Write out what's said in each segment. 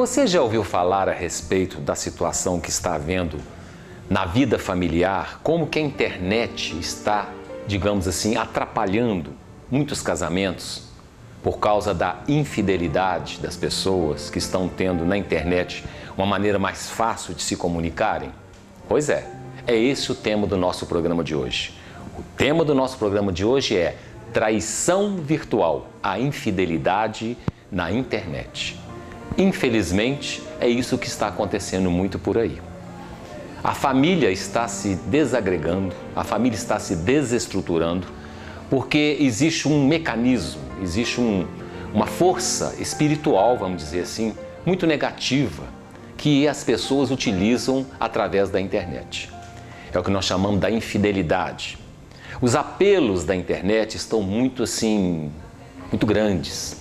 Você já ouviu falar a respeito da situação que está havendo na vida familiar? Como que a internet está, digamos assim, atrapalhando muitos casamentos por causa da infidelidade das pessoas que estão tendo na internet uma maneira mais fácil de se comunicarem? Pois é, é esse o tema do nosso programa de hoje. O tema do nosso programa de hoje é traição virtual, a infidelidade na internet. Infelizmente, é isso que está acontecendo muito por aí. A família está se desagregando, a família está se desestruturando, porque existe um mecanismo, existe um, uma força espiritual, vamos dizer assim, muito negativa, que as pessoas utilizam através da internet. É o que nós chamamos da infidelidade. Os apelos da internet estão muito assim, muito grandes.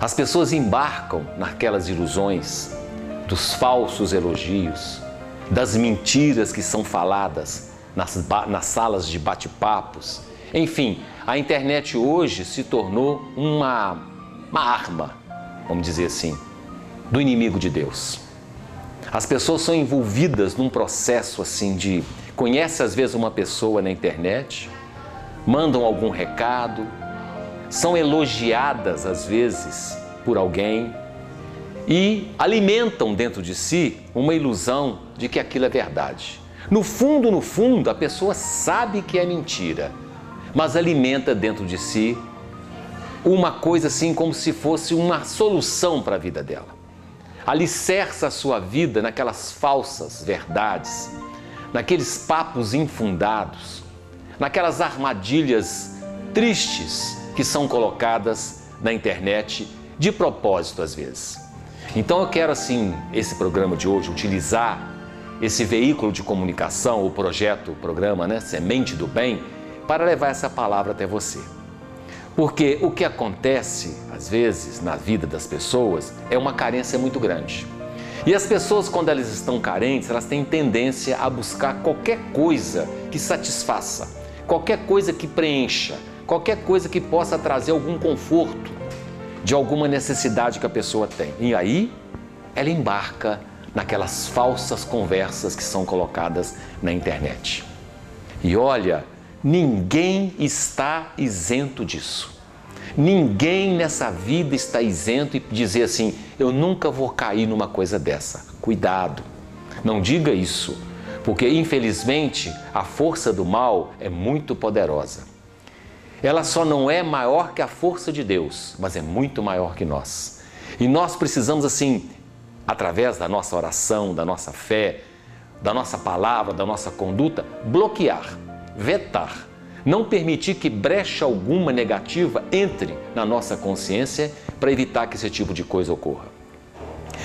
As pessoas embarcam naquelas ilusões dos falsos elogios, das mentiras que são faladas nas, nas salas de bate-papos. Enfim, a internet hoje se tornou uma, uma arma, vamos dizer assim, do inimigo de Deus. As pessoas são envolvidas num processo assim de conhece às vezes uma pessoa na internet, mandam algum recado, são elogiadas às vezes por alguém e alimentam dentro de si uma ilusão de que aquilo é verdade. No fundo, no fundo, a pessoa sabe que é mentira, mas alimenta dentro de si uma coisa assim como se fosse uma solução para a vida dela. Alicerça a sua vida naquelas falsas verdades, naqueles papos infundados, naquelas armadilhas tristes que são colocadas na internet de propósito às vezes. Então eu quero assim, esse programa de hoje utilizar esse veículo de comunicação, o projeto, o programa, né, Semente do Bem, para levar essa palavra até você. Porque o que acontece às vezes na vida das pessoas é uma carência muito grande. E as pessoas, quando elas estão carentes, elas têm tendência a buscar qualquer coisa que satisfaça, qualquer coisa que preencha, qualquer coisa que possa trazer algum conforto de alguma necessidade que a pessoa tem. E aí ela embarca naquelas falsas conversas que são colocadas na internet. E olha, ninguém está isento disso. Ninguém nessa vida está isento e dizer assim: eu nunca vou cair numa coisa dessa. Cuidado, não diga isso, porque infelizmente a força do mal é muito poderosa. Ela só não é maior que a força de Deus, mas é muito maior que nós. E nós precisamos, assim, através da nossa oração, da nossa fé, da nossa palavra, da nossa conduta, bloquear, vetar, não permitir que brecha alguma negativa entre na nossa consciência para evitar que esse tipo de coisa ocorra.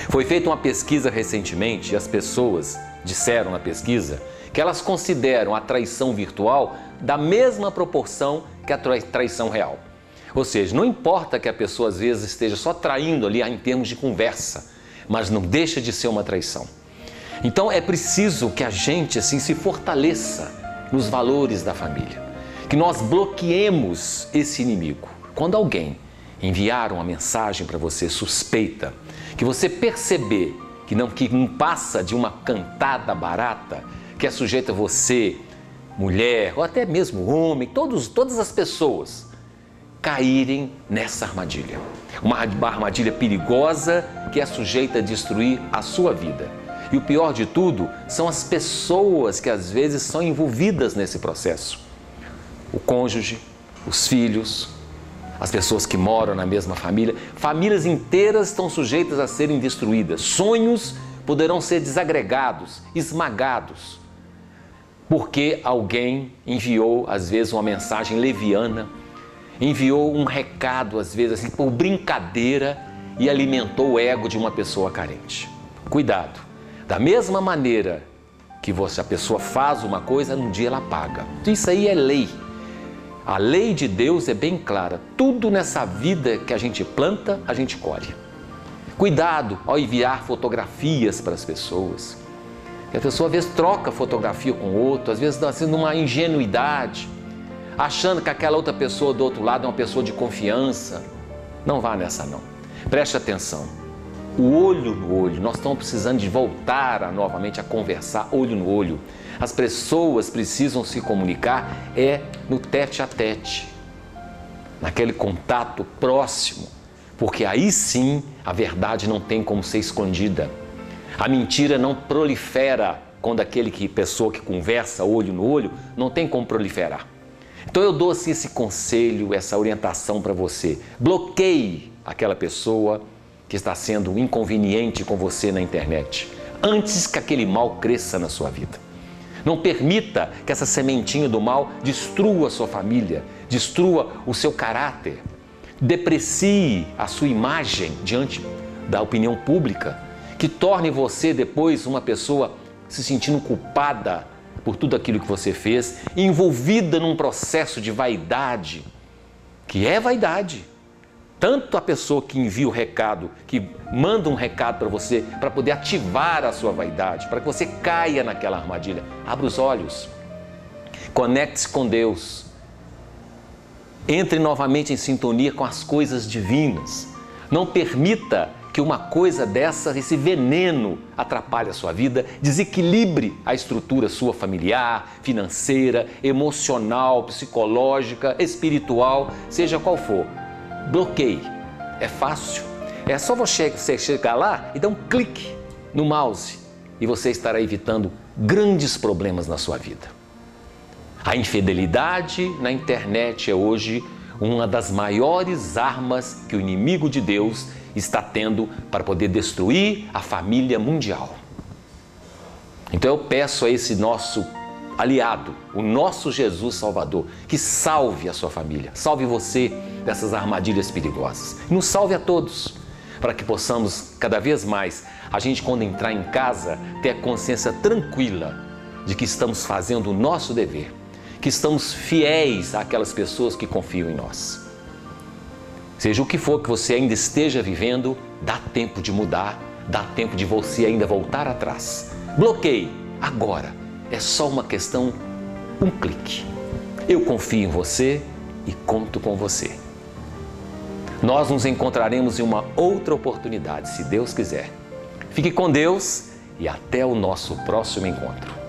Foi feita uma pesquisa recentemente e as pessoas disseram na pesquisa que elas consideram a traição virtual da mesma proporção que a traição real. Ou seja, não importa que a pessoa às vezes esteja só traindo ali em termos de conversa, mas não deixa de ser uma traição. Então é preciso que a gente assim se fortaleça nos valores da família, que nós bloqueemos esse inimigo. Quando alguém enviar uma mensagem para você suspeita, que você perceber que não que não passa de uma cantada barata, que é sujeita a você mulher ou até mesmo homem, todos, todas as pessoas caírem nessa armadilha. Uma armadilha perigosa que é sujeita a destruir a sua vida. E o pior de tudo são as pessoas que às vezes são envolvidas nesse processo. O cônjuge, os filhos, as pessoas que moram na mesma família. Famílias inteiras estão sujeitas a serem destruídas. Sonhos poderão ser desagregados, esmagados porque alguém enviou, às vezes, uma mensagem leviana, enviou um recado, às vezes, assim, por brincadeira e alimentou o ego de uma pessoa carente. Cuidado! Da mesma maneira que você, a pessoa faz uma coisa, um dia ela paga. Isso aí é lei. A lei de Deus é bem clara. Tudo nessa vida que a gente planta, a gente colhe. Cuidado ao enviar fotografias para as pessoas a pessoa às vezes troca fotografia com outro, às vezes assim, numa ingenuidade, achando que aquela outra pessoa do outro lado é uma pessoa de confiança. Não vá nessa não. Preste atenção. o olho no olho. Nós estamos precisando de voltar a, novamente a conversar olho no olho. As pessoas precisam se comunicar é no tete a tete, naquele contato próximo, porque aí sim a verdade não tem como ser escondida. A mentira não prolifera quando aquele que pessoa que conversa olho no olho não tem como proliferar. Então eu dou assim esse conselho, essa orientação para você. Bloqueie aquela pessoa que está sendo inconveniente com você na internet, antes que aquele mal cresça na sua vida. Não permita que essa sementinha do mal destrua sua família, destrua o seu caráter, deprecie a sua imagem diante da opinião pública, que torne você depois uma pessoa se sentindo culpada por tudo aquilo que você fez, envolvida num processo de vaidade, que é vaidade tanto a pessoa que envia o recado, que manda um recado para você, para poder ativar a sua vaidade, para que você caia naquela armadilha. Abra os olhos, conecte-se com Deus, entre novamente em sintonia com as coisas divinas. Não permita que uma coisa dessa, esse veneno, atrapalhe a sua vida, desequilibre a estrutura sua familiar, financeira, emocional, psicológica, espiritual, seja qual for bloqueie. É fácil. É só você chegar lá e dar um clique no mouse e você estará evitando grandes problemas na sua vida. A infidelidade na internet é hoje uma das maiores armas que o inimigo de Deus está tendo para poder destruir a família mundial. Então eu peço a esse nosso aliado, o nosso Jesus Salvador, que salve a sua família, salve você dessas armadilhas perigosas. E nos salve a todos, para que possamos cada vez mais, a gente quando entrar em casa, ter a consciência tranquila de que estamos fazendo o nosso dever, que estamos fiéis àquelas pessoas que confiam em nós. Seja o que for que você ainda esteja vivendo, dá tempo de mudar, dá tempo de você ainda voltar atrás. Bloqueie agora é só uma questão, um clique. Eu confio em você e conto com você. Nós nos encontraremos em uma outra oportunidade, se Deus quiser. Fique com Deus e até o nosso próximo encontro.